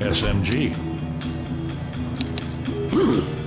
SMG.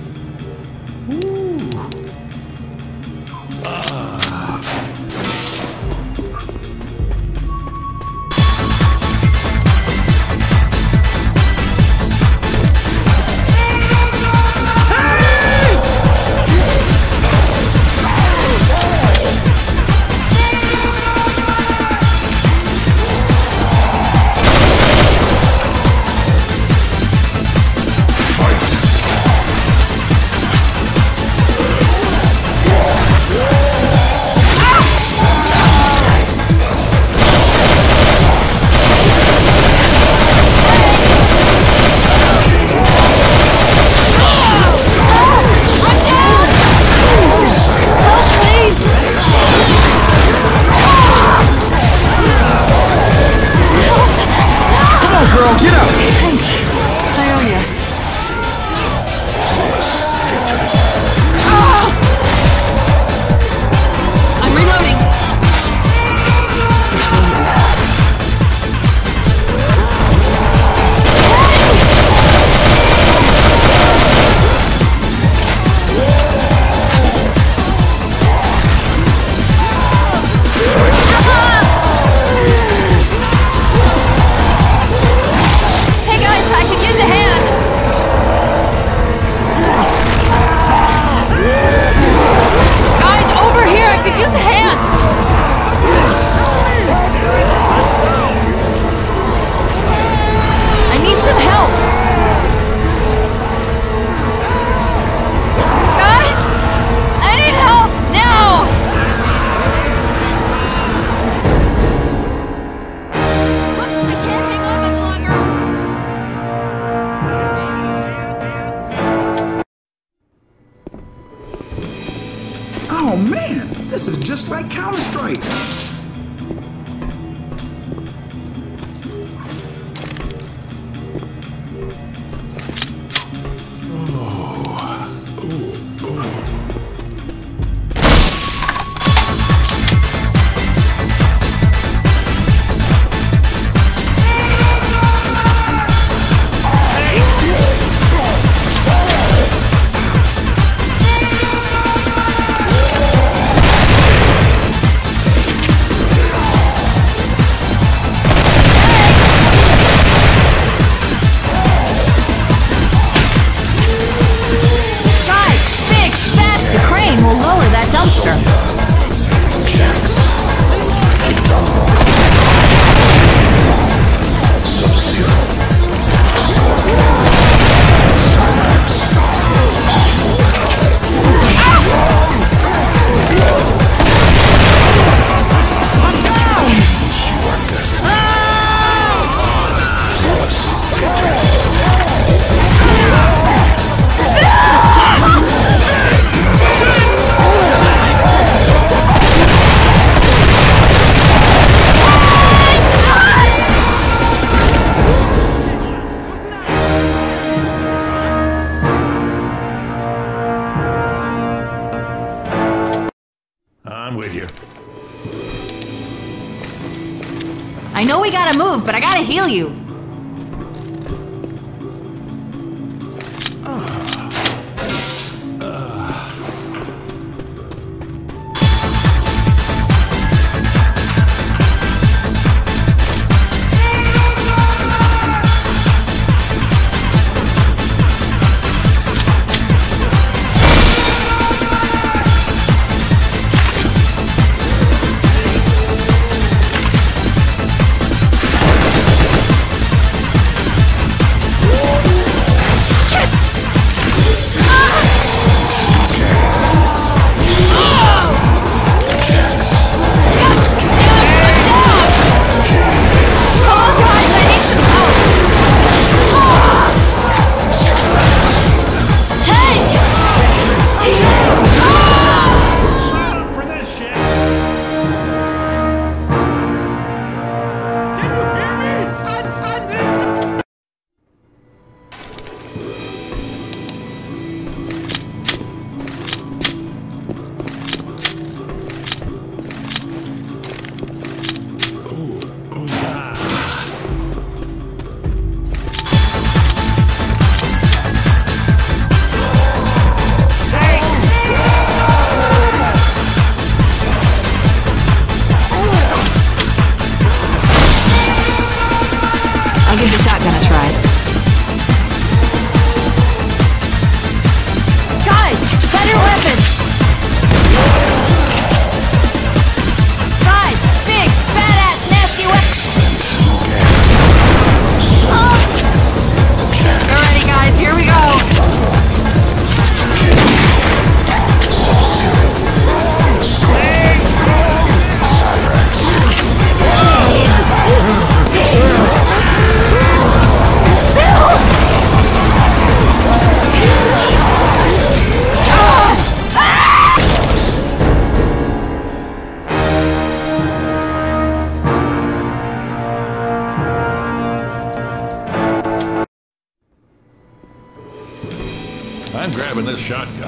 shotgun.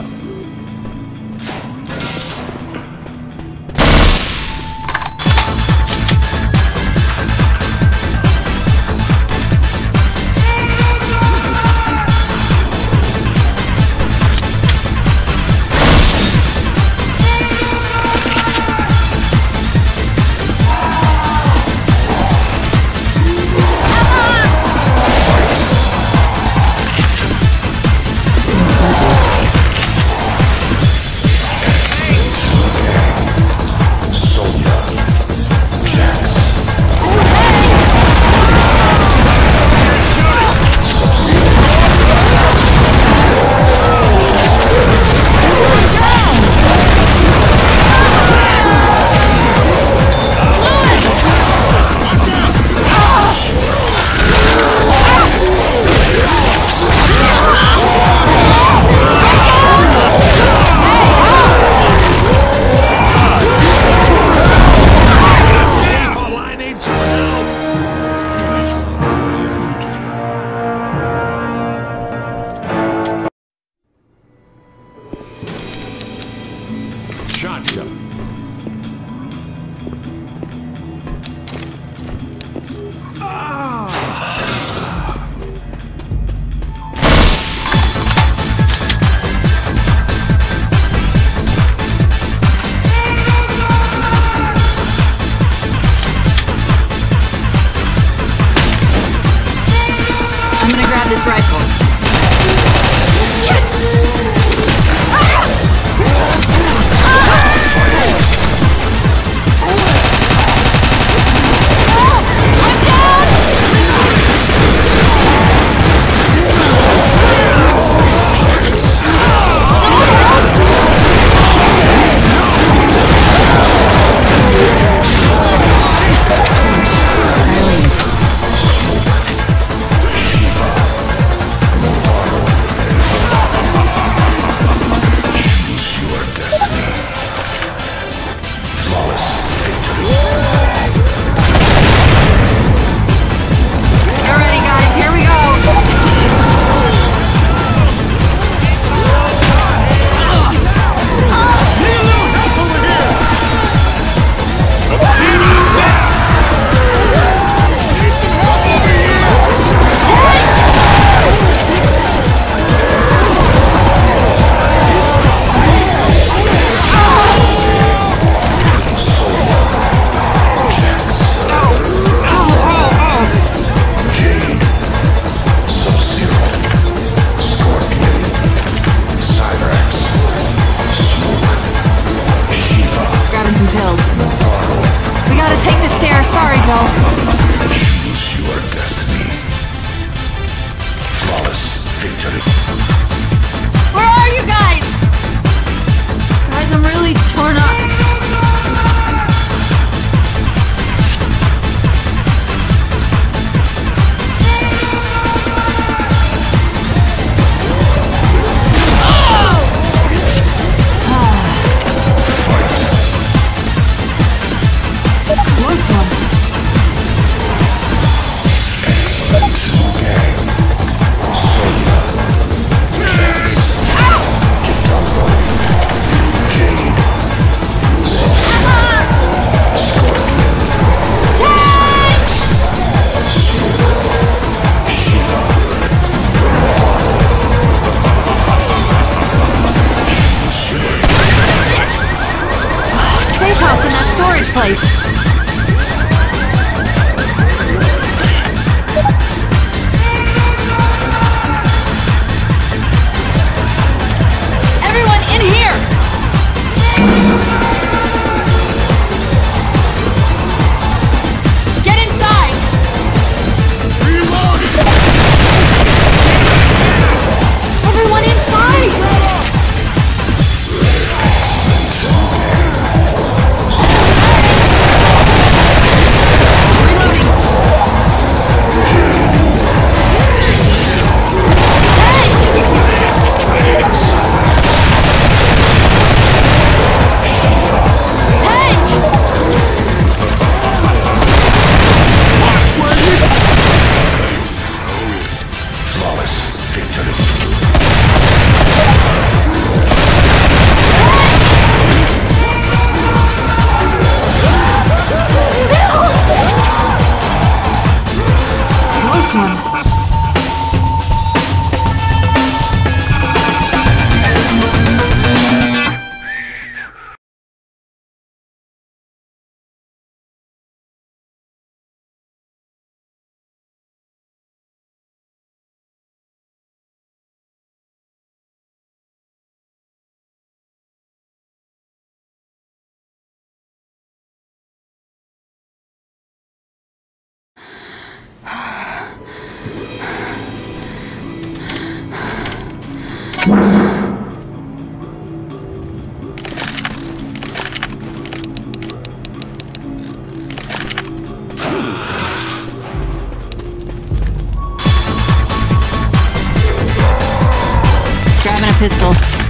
Pistol.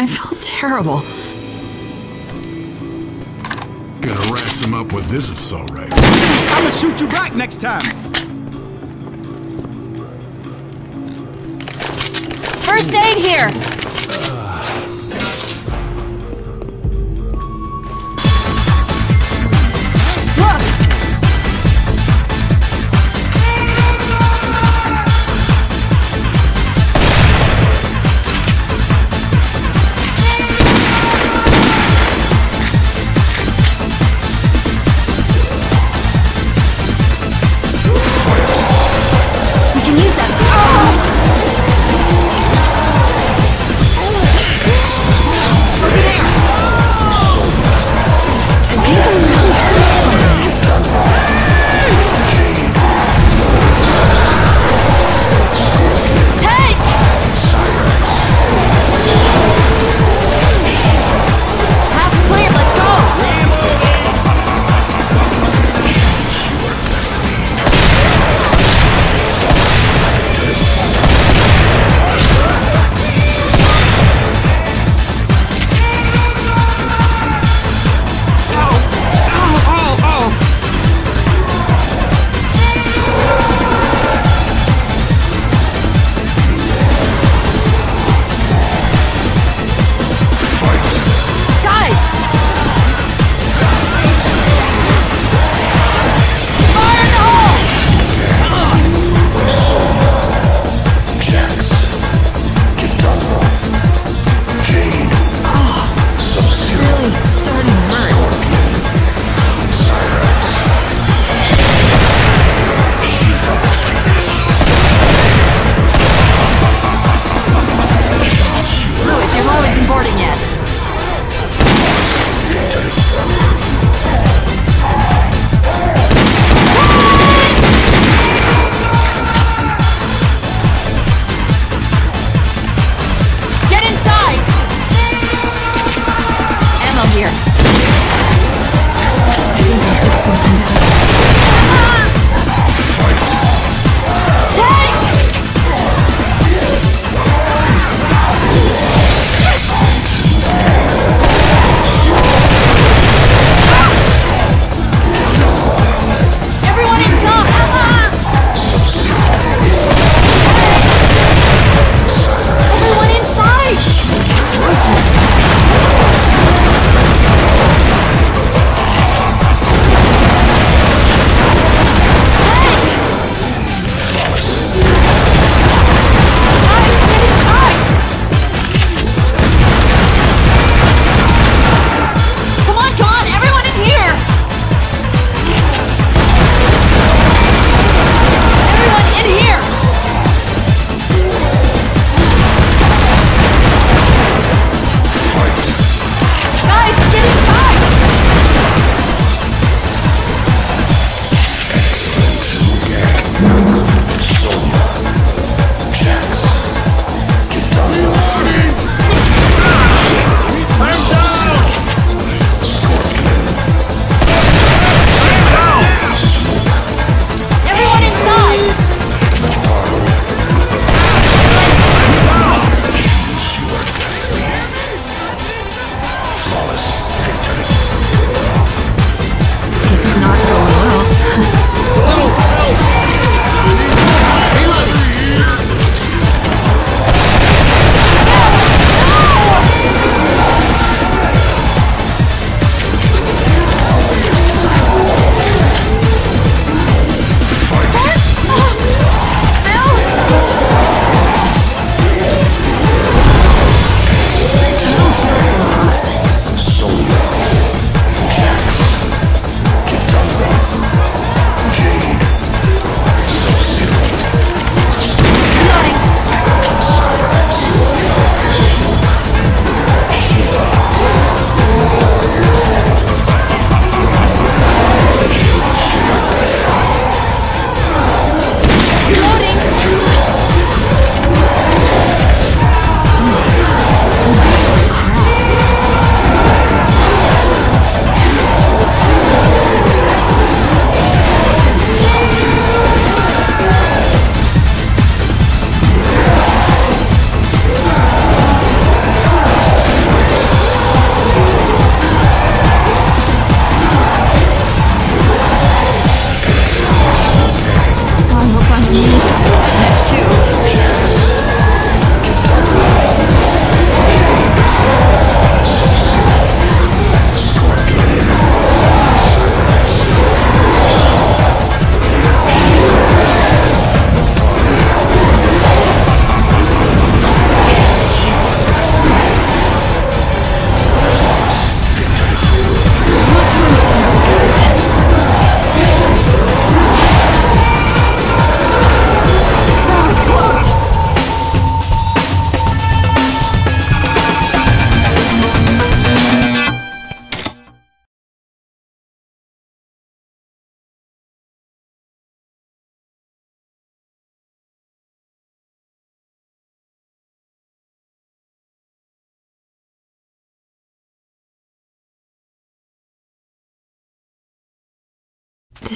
I felt terrible. Gonna rack him up with this assault rifle. I'm gonna shoot you back next time. First aid here.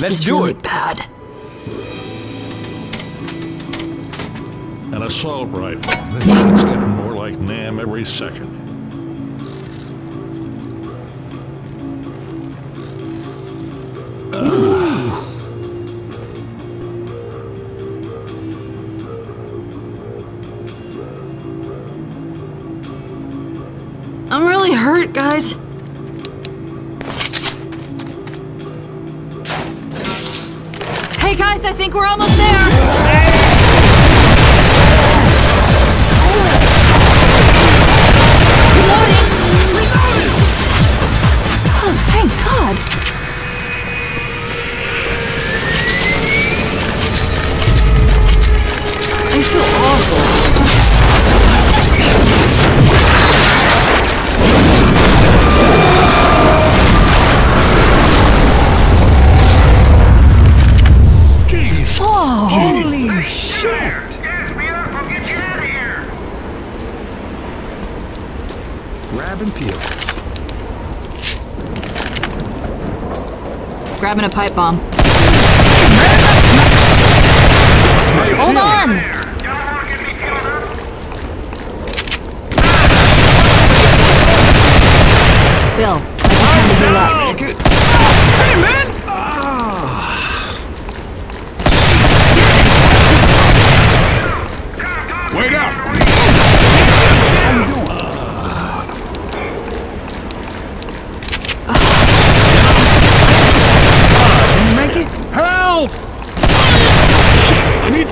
Let's is do really it. bad. An assault rifle. This shit's getting more like Nam every second. I'm really hurt, guys. Guys, I think we're almost there. Grabbing a pipe bomb. Hold on. Bill, I can time to heal up. Good. Hey, man! Ah. Wait up! Can you make it? Help! I need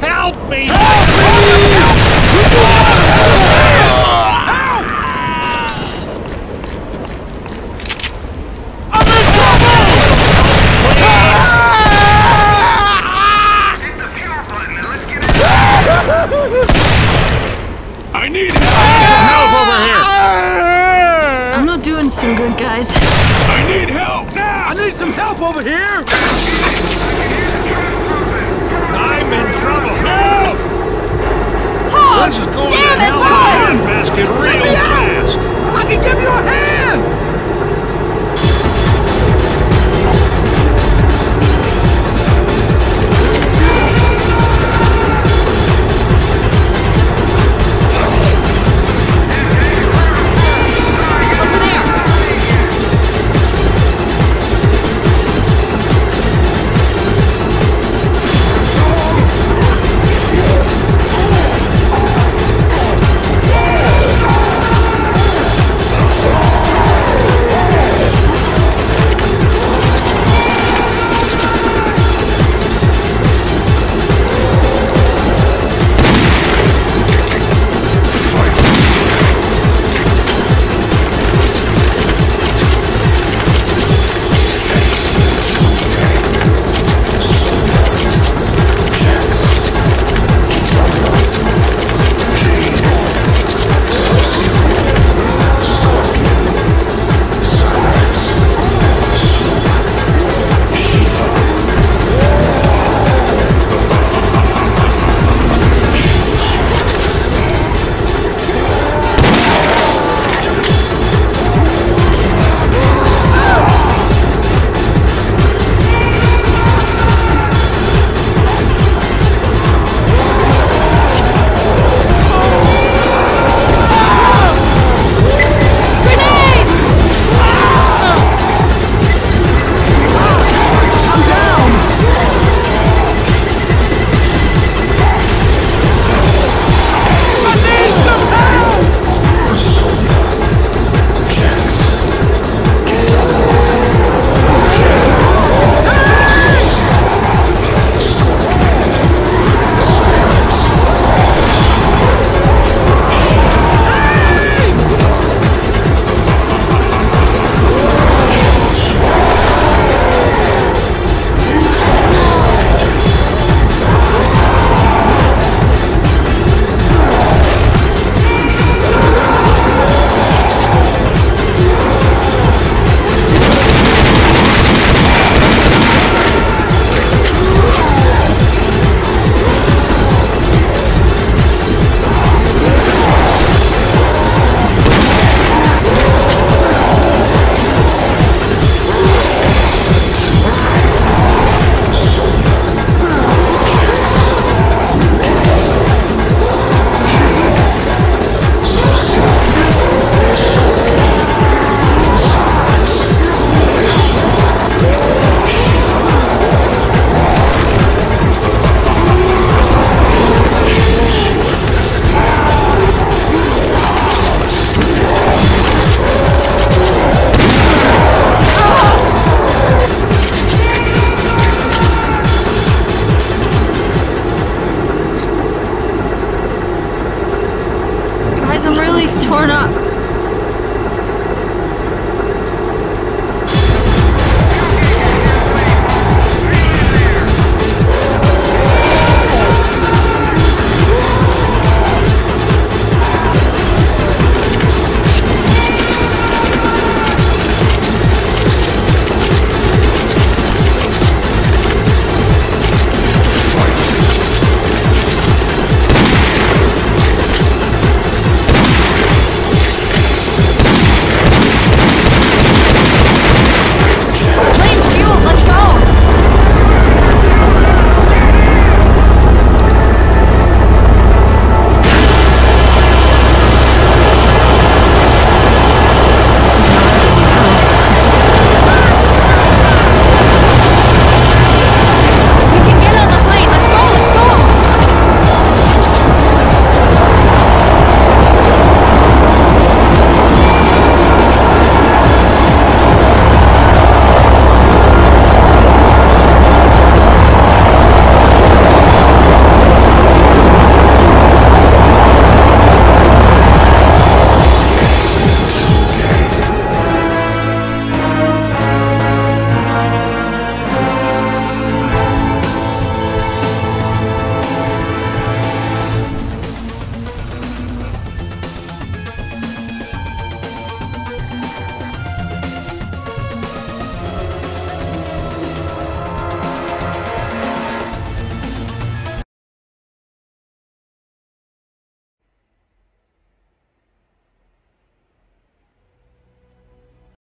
Help me! Help me! Hit the power button let's get it! I need help! Help over here! I'm not doing so good, guys. I need help! now! I need some help over here! I'm in trouble! Help! Oh, This is going damn to it, hell in a handbasket real fast! I can give you a hand!